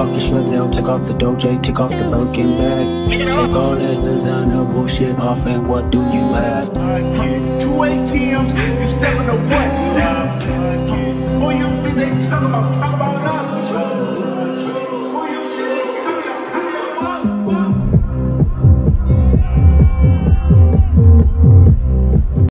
off the Chanel, take off the doje, take off the Birkin bag. Take all that designer bullshit off, and what do you have? Two ATMs, you stepping to what? Who you think they talk about? Talk about us. Who you think they talk about?